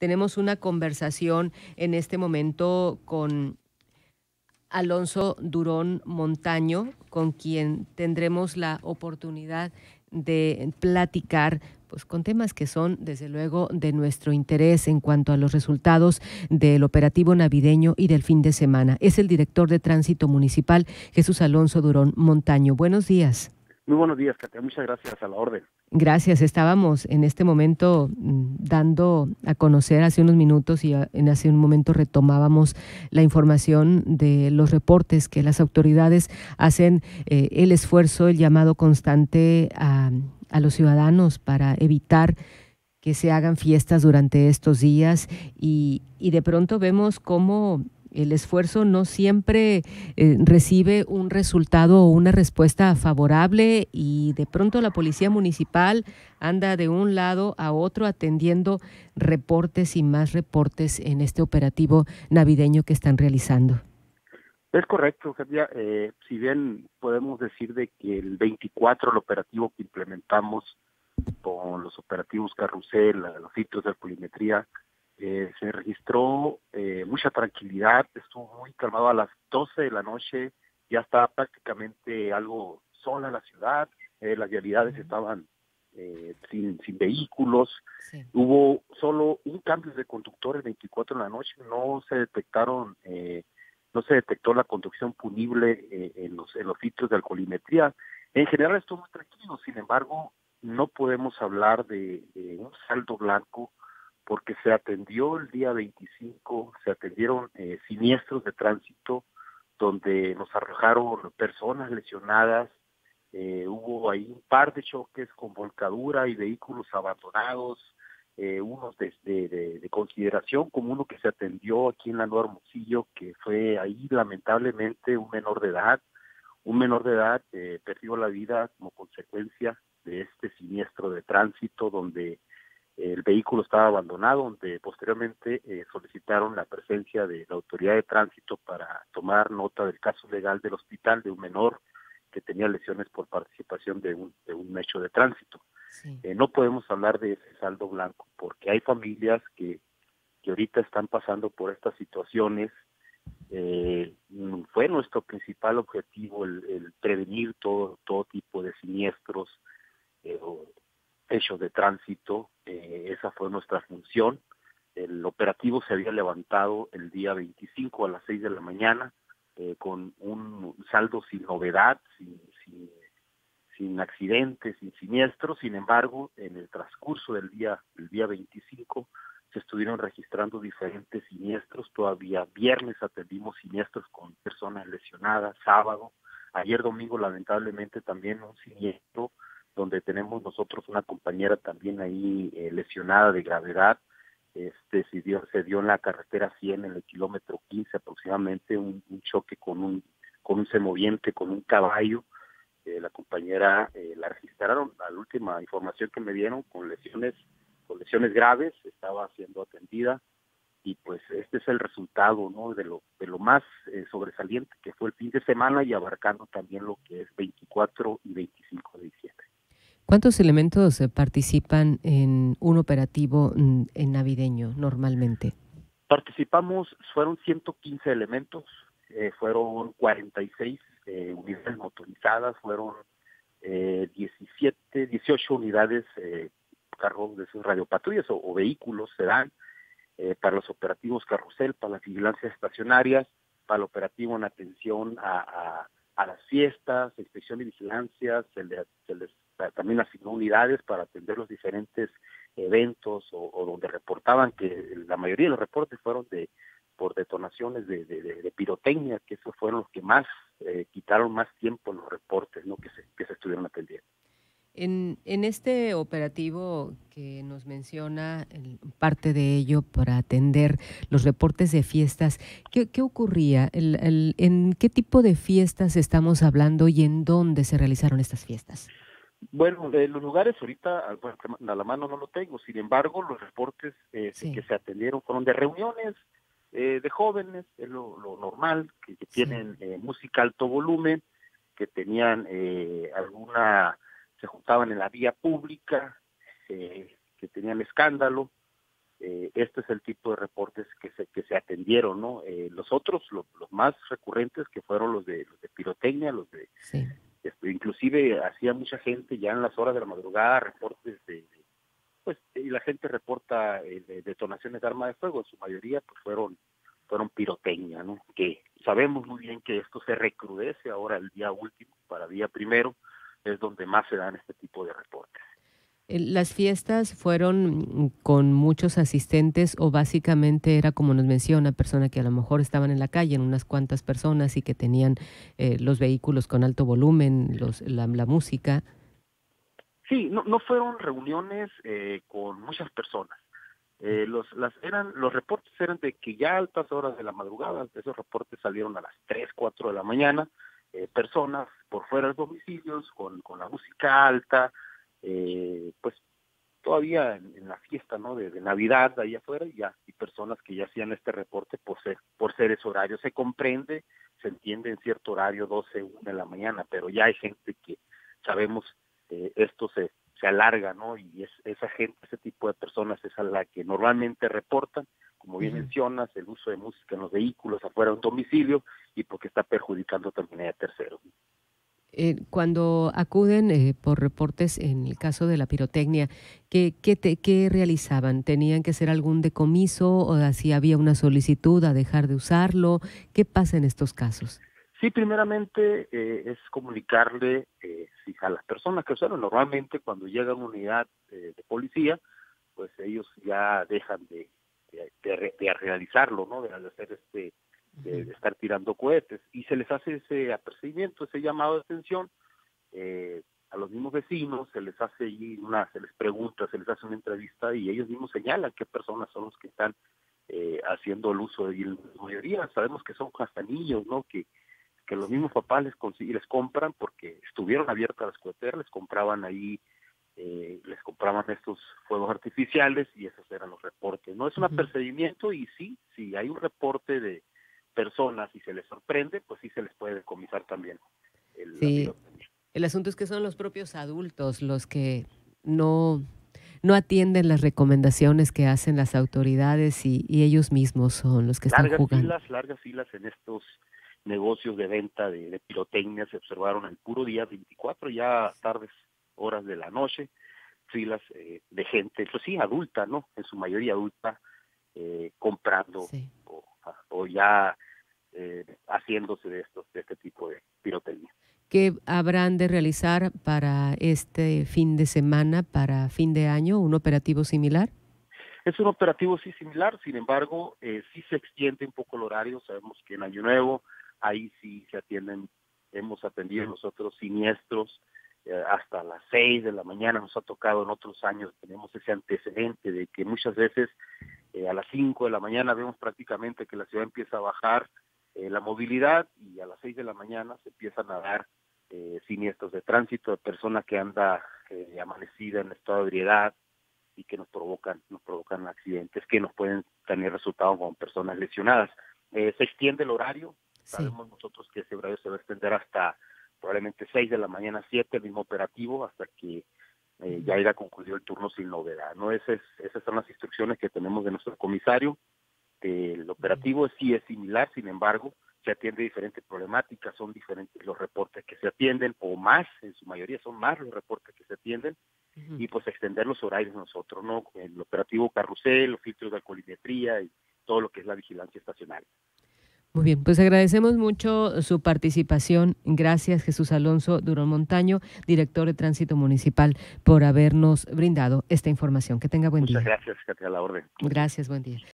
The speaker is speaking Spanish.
Tenemos una conversación en este momento con Alonso Durón Montaño, con quien tendremos la oportunidad de platicar pues con temas que son desde luego de nuestro interés en cuanto a los resultados del operativo navideño y del fin de semana. Es el director de Tránsito Municipal, Jesús Alonso Durón Montaño. Buenos días. Muy buenos días, Katia. Muchas gracias a la orden. Gracias. Estábamos en este momento mm, dando a conocer hace unos minutos y en hace un momento retomábamos la información de los reportes que las autoridades hacen eh, el esfuerzo, el llamado constante a, a los ciudadanos para evitar que se hagan fiestas durante estos días y, y de pronto vemos cómo el esfuerzo no siempre eh, recibe un resultado o una respuesta favorable y de pronto la policía municipal anda de un lado a otro atendiendo reportes y más reportes en este operativo navideño que están realizando. Es correcto, Javier. Eh, si bien podemos decir de que el 24, el operativo que implementamos con los operativos Carrusel, los sitios de polimetría, eh, se registró eh, mucha tranquilidad, estuvo muy calmado a las 12 de la noche, ya estaba prácticamente algo sola la ciudad, eh, las vialidades estaban sin, sin vehículos, hubo solo un cambio de conductor el 24 de la noche, no se detectaron, no se detectó la conducción punible en, los, en los sitios de alcoholimetría. En general estuvo muy tranquilo, sin embargo, no podemos hablar de un saldo blanco porque se atendió el día 25, se atendieron eh, siniestros de tránsito donde nos arrojaron personas lesionadas, eh, hubo ahí un par de choques con volcadura y vehículos abandonados, eh, unos de, de, consideración como uno que se atendió aquí en la Nueva Hermosillo, que fue ahí lamentablemente un menor de edad, un menor de edad perdió la vida como consecuencia de este siniestro de tránsito donde el vehículo estaba abandonado, donde posteriormente eh, solicitaron la presencia de la autoridad de tránsito para tomar nota del caso legal del hospital de un menor que tenía lesiones por participación de un, de un hecho de tránsito. Eh, no podemos hablar de ese saldo blanco porque hay familias que, que ahorita están pasando por estas situaciones. Eh, fue nuestro principal objetivo el, prevenir todo, todo tipo de siniestros, hechos de tránsito. Eh, esa fue nuestra función. El operativo se había levantado el día 25 a las 6 de la mañana eh, con un saldo sin novedad, sin, sin, sin, accidentes, sin siniestros. Sin embargo, en el transcurso del día, el día 25, se estuvieron registrando diferentes siniestros. Todavía viernes atendimos siniestros con personas lesionadas, sábado. Ayer domingo, lamentablemente, también un siniestro donde tenemos nosotros una compañera también ahí eh, lesionada de gravedad. Este se dio, en la carretera 100 en el kilómetro 15 aproximadamente un, choque con un con un semoviente, con un caballo. Eh, la compañera eh, la registraron, la última información que me dieron, con lesiones con lesiones graves, estaba siendo atendida y pues este es el resultado no de lo de lo más sobresaliente que fue el fin de semana y abarcando también lo que es 24 y 25 de diciembre. ¿Cuántos elementos eh, participan en un operativo mm, en navideño normalmente? Participamos, fueron 115 elementos, eh, fueron 46 eh, unidades motorizadas, fueron 17, 18 unidades carros de sus radiopatrullas o, vehículos se dan para los operativos carrusel, para las vigilancias estacionarias, para el operativo en atención a, las fiestas, inspección y vigilancia, se, se les también asignó unidades para atender los diferentes eventos o, donde reportaban que la mayoría de los reportes fueron de por detonaciones de, pirotecnia, que esos fueron los que más eh, quitaron más tiempo en los reportes ¿no? que, se, que se estuvieron atendiendo. En, en este operativo que nos menciona, parte de ello para atender los reportes de fiestas, ¿qué, qué ocurría? El, ¿En qué tipo de fiestas estamos hablando y en dónde se realizaron estas fiestas? Bueno, de los lugares ahorita a la mano no lo tengo, sin embargo, los reportes eh, que se atendieron fueron de reuniones eh, de jóvenes, es lo, normal, que, tienen eh, música alto volumen, que tenían alguna, se juntaban en la vía pública, que tenían escándalo, eh, este es el tipo de reportes que se, que se atendieron, ¿no? Eh, los otros, los más recurrentes, que fueron los de, los de pirotecnia, los de... inclusive hacía mucha gente ya en las horas de la madrugada reportes de, pues y la gente reporta eh, detonaciones de arma de fuego en su mayoría pues fueron fueron pirotecnia no que sabemos muy bien que esto se recrudece ahora el día último para día primero es donde más se dan este tipo de reportes ¿Las fiestas fueron con muchos asistentes o básicamente era como nos menciona, persona que a lo mejor estaban en la calle, en unas cuantas personas y que tenían eh, los vehículos con alto volumen, los, la, música? Sí, no, no fueron reuniones eh, con muchas personas. Eh, los, las eran, los reportes eran de que ya a altas horas de la madrugada, esos reportes salieron a las 3, 4 de la mañana, personas por fuera de los domicilios con, con la música alta, eh, pues todavía en, la fiesta no de, navidad ahí afuera ya hay personas que ya hacían este reporte por ser por ser ese horario. Se comprende se entiende en cierto horario 12 1 de la mañana pero ya hay gente que sabemos eh, esto se se alarga no y es esa gente ese tipo de personas es a la que normalmente reportan como bien mencionas el uso de música en los vehículos afuera de un domicilio y porque está perjudicando también a terceros eh, cuando acuden eh, por reportes en el caso de la pirotecnia, ¿qué, ¿qué, realizaban? ¿Tenían que hacer algún decomiso o si había una solicitud a dejar de usarlo? ¿Qué pasa en estos casos? Sí, primeramente eh, es comunicarle a las personas que usaron. Normalmente cuando llega una unidad de policía, pues ellos ya dejan de, de, de realizarlo, ¿no? De hacer este de, estar tirando cohetes y se les hace ese apercibimiento, ese llamado de atención eh, a los mismos vecinos, se les hace una, se les pregunta, se les hace una entrevista y ellos mismos señalan qué personas son los que están eh, haciendo el uso y la mayoría sabemos que son hasta niños, ¿no? Que, que los mismos papás les, les compran porque estuvieron abiertas las coheteras, les compraban ahí eh, les compraban estos fuegos artificiales y esos eran los reportes. No es un apercibimiento y sí, sí hay un reporte de, personas y se les sorprende, pues sí se les puede decomisar también. El, sí. El asunto es que son los propios adultos los que no, no atienden las recomendaciones que hacen las autoridades y, ellos mismos son los que están jugando. Filas, largas filas en estos negocios de venta de, pirotecnia se observaron el puro día 24, ya tardes horas de la noche, filas eh, de gente, eso sí, adulta, ¿no? En su mayoría adulta, eh, comprando o, o, ya eh, haciéndose de estos de este tipo de pirotecnia. ¿Qué habrán de realizar para este fin de semana, para fin de año, un operativo similar? Es un operativo sí similar, sin embargo, eh, sí se extiende un poco el horario. Sabemos que en Año Nuevo ahí sí se atienden, hemos atendido nosotros siniestros eh, hasta las seis de la mañana. Nos ha tocado en otros años, tenemos ese antecedente de que muchas veces eh, a las cinco de la mañana vemos prácticamente que la ciudad empieza a bajar eh, la movilidad y a las 6 de la mañana se empiezan a dar eh, siniestros de tránsito de persona que anda eh, amanecida en estado de ebriedad y que nos provocan nos provocan accidentes que nos pueden tener resultados con personas lesionadas. se extiende el horario, sabemos nosotros que ese horario se va a extender hasta probablemente 6 de la mañana, 7, el mismo operativo, hasta que ya haya concluido el turno sin novedad. ¿no? Esas, esas son las instrucciones que tenemos de nuestro comisario el operativo sí es similar, sin embargo, se atiende diferentes problemáticas, son diferentes los reportes que se atienden, o más, en su mayoría son más los reportes que se atienden, y pues extender los horarios nosotros, ¿no? El operativo carrusel, los filtros de alcoholimetría y todo lo que es la vigilancia estacional. Muy bien, pues agradecemos mucho su participación. Gracias Jesús Alonso Durón Montaño, director de Tránsito Municipal, por habernos brindado esta información. Que tenga buen día. Muchas gracias, que a la orden. Gracias, buen día.